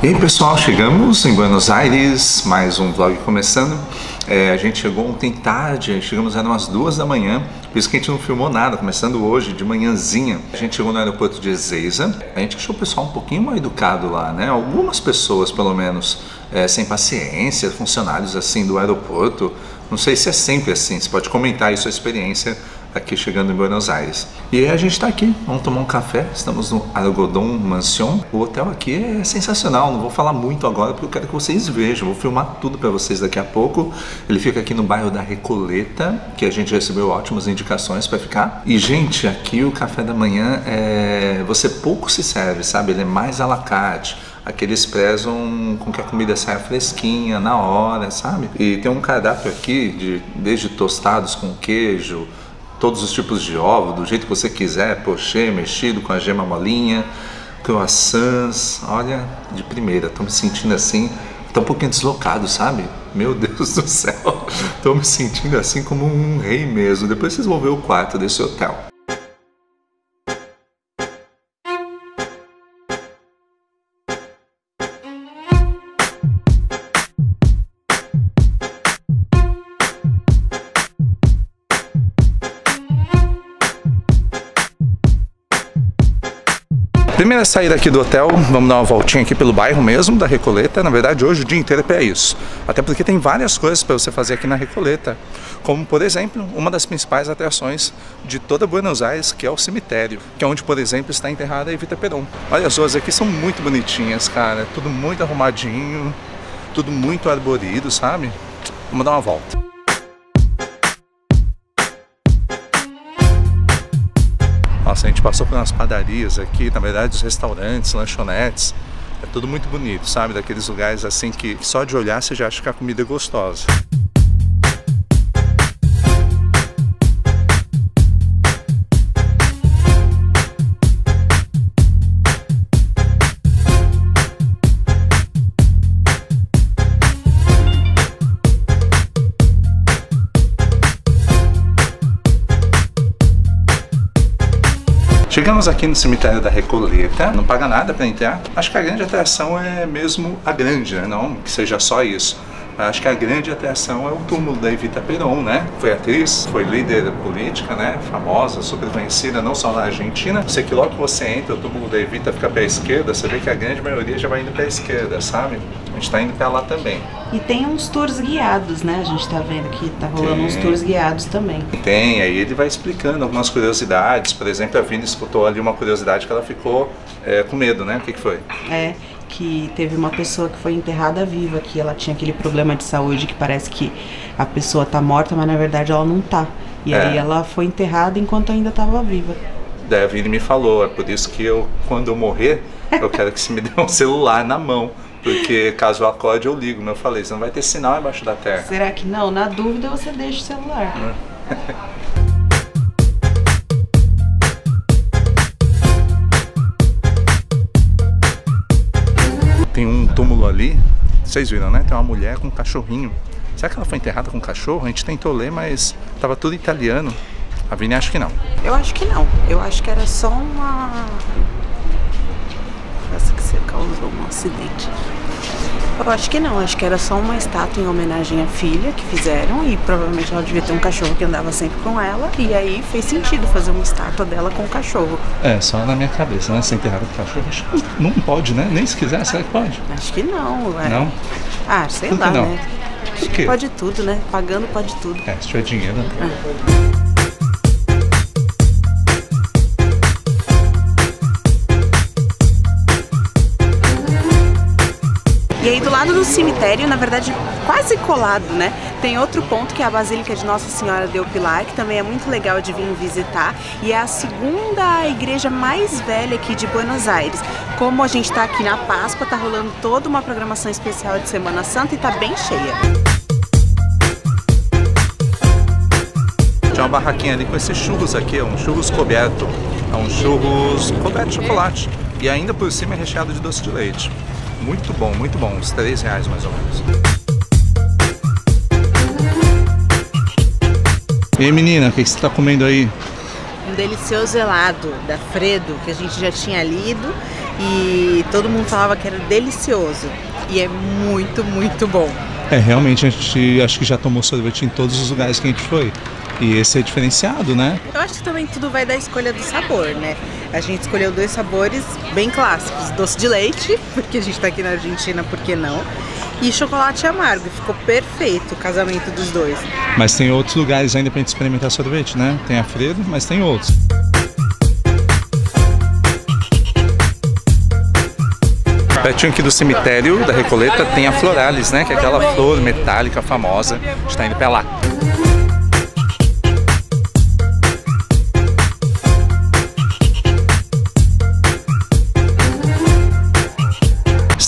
E aí pessoal, chegamos em Buenos Aires, mais um vlog começando. É, a gente chegou ontem tarde, chegamos eram umas duas da manhã, por isso que a gente não filmou nada, começando hoje, de manhãzinha. A gente chegou no aeroporto de Ezeiza, a gente achou o pessoal um pouquinho mal educado lá, né? Algumas pessoas, pelo menos, é, sem paciência, funcionários assim do aeroporto. Não sei se é sempre assim, você pode comentar aí sua experiência aqui chegando em Buenos Aires. E aí a gente está aqui, vamos tomar um café, estamos no Algodão Mansion. O hotel aqui é sensacional, não vou falar muito agora porque eu quero que vocês vejam, vou filmar tudo para vocês daqui a pouco. Ele fica aqui no bairro da Recoleta, que a gente recebeu ótimas indicações para ficar. E gente, aqui o café da manhã é... você pouco se serve, sabe? Ele é mais à la carte aqui eles prezam com que a comida saia fresquinha, na hora, sabe? E tem um cardápio aqui de desde tostados com queijo, todos os tipos de ovo, do jeito que você quiser, pochê, mexido, com a gema molinha, croissants, olha, de primeira, tô me sentindo assim, tô um pouquinho deslocado, sabe? Meu Deus do céu, tô me sentindo assim como um rei mesmo. Depois vocês vão ver o quarto desse hotel. Primeira saída aqui do hotel, vamos dar uma voltinha aqui pelo bairro mesmo da Recoleta. Na verdade, hoje o dia inteiro é para isso. Até porque tem várias coisas para você fazer aqui na Recoleta. Como, por exemplo, uma das principais atrações de toda Buenos Aires, que é o cemitério. Que é onde, por exemplo, está enterrada a Evita Peron. Olha, as ruas aqui são muito bonitinhas, cara. Tudo muito arrumadinho, tudo muito arborido, sabe? Vamos dar uma volta. A gente passou por umas padarias aqui, na verdade os restaurantes, lanchonetes, é tudo muito bonito, sabe? Daqueles lugares assim que só de olhar você já acha que a comida é gostosa. Chegamos aqui no cemitério da Recoleta, não paga nada para entrar. Acho que a grande atração é mesmo a grande, né? não que seja só isso. Acho que a grande atração é o túmulo da Evita Peron, né? Foi atriz, foi líder política, né? Famosa, super conhecida, não só na Argentina. Você que logo que você entra, o túmulo da Evita fica para a esquerda, você vê que a grande maioria já vai indo para a esquerda, sabe? A gente está indo para lá também. E tem uns tours guiados, né? A gente está vendo que tá rolando tem. uns tours guiados também. Tem, aí ele vai explicando algumas curiosidades. Por exemplo, a Vini escutou ali uma curiosidade que ela ficou é, com medo, né? O que, que foi? É, que teve uma pessoa que foi enterrada viva, que ela tinha aquele problema de saúde que parece que a pessoa tá morta, mas na verdade ela não tá. E é. aí ela foi enterrada enquanto ainda estava viva. Daí a Vini me falou, é por isso que eu, quando eu morrer, eu quero que você me dê um celular na mão porque caso eu acorde, eu ligo. Mas eu falei, você não vai ter sinal embaixo da terra. Será que não? Na dúvida, você deixa o celular. vocês viram, né? Tem uma mulher com um cachorrinho. Será que ela foi enterrada com um cachorro? A gente tentou ler, mas tava tudo italiano. A Vini acha que não. Eu acho que não. Eu acho que era só uma essa que você causou um acidente. Eu acho que não, acho que era só uma estátua em homenagem à filha que fizeram e provavelmente ela devia ter um cachorro que andava sempre com ela e aí fez sentido fazer uma estátua dela com o cachorro. É, só na minha cabeça, né? Se enterrar com o cachorro, acho que não pode, né? Nem se quiser, será que pode? Acho que não, é. Não? Ah, sei lá, né? Acho que pode tudo, né? Pagando pode tudo. É, se tiver dinheiro. Né? É. E aí do lado do cemitério, na verdade quase colado, né? Tem outro ponto que é a Basílica de Nossa Senhora del Pilar, que também é muito legal de vir visitar. E é a segunda igreja mais velha aqui de Buenos Aires. Como a gente está aqui na Páscoa, tá rolando toda uma programação especial de Semana Santa e tá bem cheia. Tinha uma barraquinha ali com esses churros aqui, é um churros coberto. É um churros coberto de chocolate. E ainda por cima é recheado de doce de leite. Muito bom, muito bom. Uns 3 reais mais ou menos. E aí menina, o que, você está comendo aí? Um delicioso helado da Fredo, que a gente já tinha lido. e todo mundo falava que era delicioso. E é muito, muito bom. É, realmente a gente acho que já tomou sorvete em todos os lugares que a gente foi. E esse é diferenciado, né? Eu acho que também tudo vai da escolha do sabor, né? A gente escolheu dois sabores bem clássicos: doce de leite, porque a gente tá aqui na Argentina, por que não? E chocolate amargo. Ficou perfeito o casamento dos dois. Mas tem outros lugares ainda pra gente experimentar sorvete, né? Tem a Fredo, mas tem outros. Pertinho aqui do cemitério da Recoleta tem a Floralis, né? Que é aquela flor metálica famosa. A gente tá indo pra lá.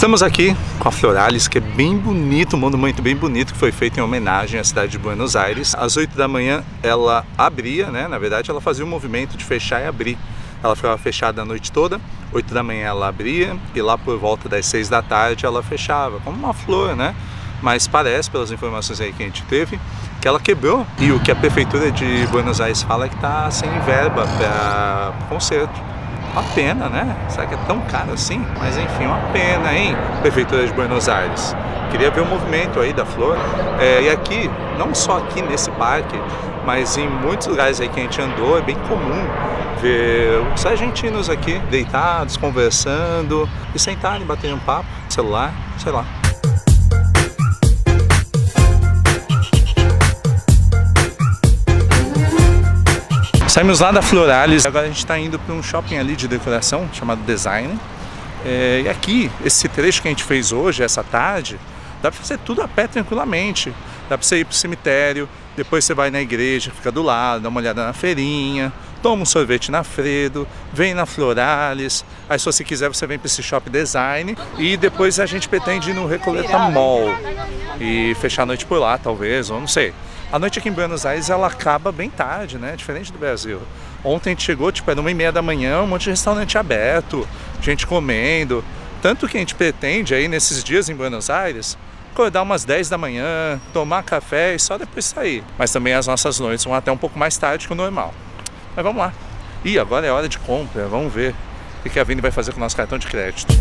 Estamos aqui com a Floralis, que é bem bonito, um monumento bem bonito que foi feito em homenagem à cidade de Buenos Aires. Às 8 da manhã ela abria, né? Na verdade ela fazia o um movimento de fechar e abrir. Ela ficava fechada a noite toda, 8 da manhã ela abria e lá por volta das 6 da tarde ela fechava, como uma flor, né? Mas parece, pelas informações aí que a gente teve, que ela quebrou e o que a prefeitura de Buenos Aires fala é que está sem verba para conserto. Uma pena, né? Será que é tão caro assim? Mas enfim, uma pena, hein? Prefeitura de Buenos Aires. Queria ver o movimento aí da flor. É, e aqui, não só aqui nesse parque, mas em muitos lugares aí que a gente andou, é bem comum ver os argentinos aqui deitados, conversando e sentarem, baterem um papo, celular, sei lá. Saímos lá da Floralis, agora a gente está indo para um shopping ali de decoração chamado Design. É, e aqui, esse trecho que a gente fez hoje, essa tarde, dá para fazer tudo a pé tranquilamente. Dá para você ir para o cemitério, depois você vai na igreja, fica do lado, dá uma olhada na feirinha, toma um sorvete na Fredo, vem na Floralis, aí se você quiser você vem para esse Shop Design e depois a gente pretende ir no Recoleta Mall e fechar a noite por lá talvez, ou não sei. A noite aqui em Buenos Aires ela acaba bem tarde, né? Diferente do Brasil. Ontem a gente chegou, tipo, era uma e meia da manhã, um monte de restaurante aberto, gente comendo. Tanto que a gente pretende aí nesses dias em Buenos Aires acordar umas 10 da manhã, tomar café e só depois sair. Mas também as nossas noites vão até um pouco mais tarde que o normal. Mas vamos lá. E agora é hora de compra, vamos ver o que a Vini vai fazer com o nosso cartão de crédito.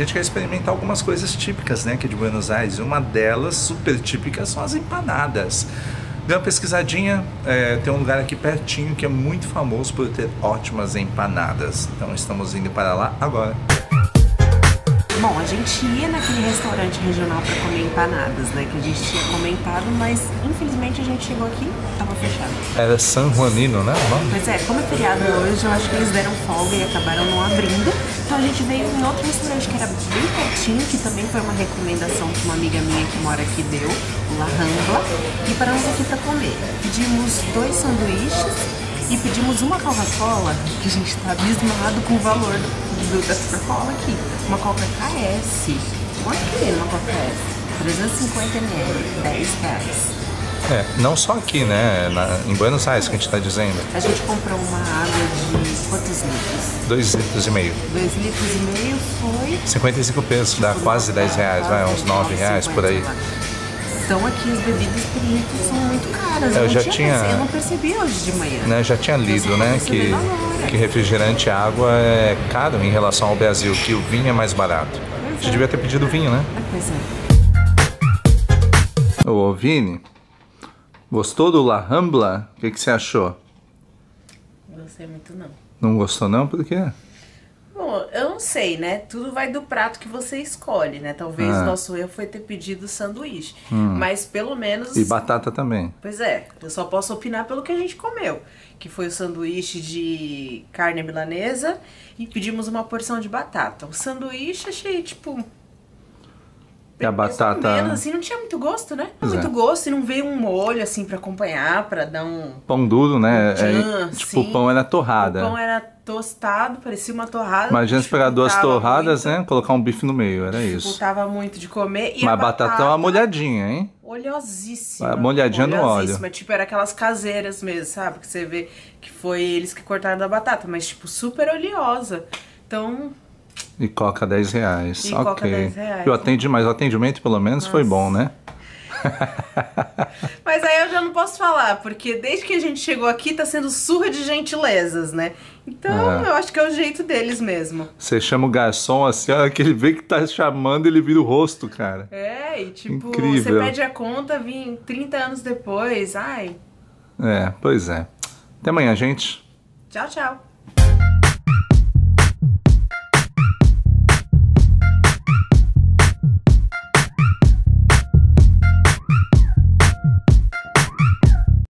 Gente quer experimentar algumas coisas típicas né, aqui de Buenos Aires. Uma delas, super típica, são as empanadas. Dê uma pesquisadinha, é, tem um lugar aqui pertinho que é muito famoso por ter ótimas empanadas. Então estamos indo para lá agora. Bom, a gente ia naquele restaurante regional para comer empanadas, né? Que a gente tinha comentado, mas infelizmente a gente chegou aqui e tava fechado. Era San Juanino, né? Pois é, como é feriado hoje, eu acho que eles deram folga e acabaram não abrindo. Então a gente veio em outro restaurante que era bem pertinho, que também foi uma recomendação que uma amiga minha que mora aqui deu, o La Rambla, e paramos aqui para comer. Pedimos dois sanduíches e pedimos uma Coca-Cola, que a gente tá abismado com o valor do, da Coca-Cola aqui. Uma Coca KS. Quanto que é uma Coca KS? 350 ml, 10 reais. É, não só aqui, né? Na, em Buenos Aires que a gente está dizendo. A gente comprou uma água de quantos litros? Dois litros e meio. Dois litros e meio foi. 55 pesos, dá quase 10 reais, vai, uns 9 reais por aí. Então aqui as bebidas por litro são muito caras. Eu, eu já tinha, eu não percebi hoje de manhã. Né, já tinha lido, né, que, que refrigerante e água é caro em relação ao Brasil, que o vinho é mais barato. Pois a gente é. devia ter pedido vinho, né? Ah, pois é. Ô, Vini, gostou do La Rambla? O que, que você achou? Não gostei muito não. Não gostou não? Por quê? Bom, eu não sei, né? Tudo vai do prato que você escolhe, né? Talvez ah. nosso erro foi ter pedido sanduíche. Hum. Mas pelo menos. E batata também. Pois é, eu só posso opinar pelo que a gente comeu. Que foi o sanduíche de carne milanesa e pedimos uma porção de batata. O sanduíche achei, tipo, e a batata. Menos, assim, não tinha muito gosto, né? Pois muito é. gosto e não veio um molho assim para acompanhar, para dar um. Pão duro, né? Um tchan, é, tipo, o pão era torrada. O pão era tostado, parecia uma torrada. Imagina se pegar duas torradas, muito, né? Colocar um bife no meio, era isso. Gostava muito de comer. E Mas a batata, batata é uma molhadinha, hein? oleosíssima. Molhadinha no óleo. Tipo, era aquelas caseiras mesmo, sabe? Que você vê que foi eles que cortaram da batata, mas tipo, super oleosa. Então, E coca 10 reais. E ok. coca 10 reais. E o atendi, mas o atendimento pelo menos foi bom, né? Mas aí eu já não posso falar, porque desde que a gente chegou aqui tá sendo surra de gentilezas, né? Então É. eu acho que é o jeito deles mesmo. Você chama o garçom assim, olha que ele vê que tá chamando, ele vira o rosto, cara. É, e tipo, Incrível. você pede a conta, vem 30 anos depois. Ai, É, pois é. Até amanhã, gente. tchau, tchau.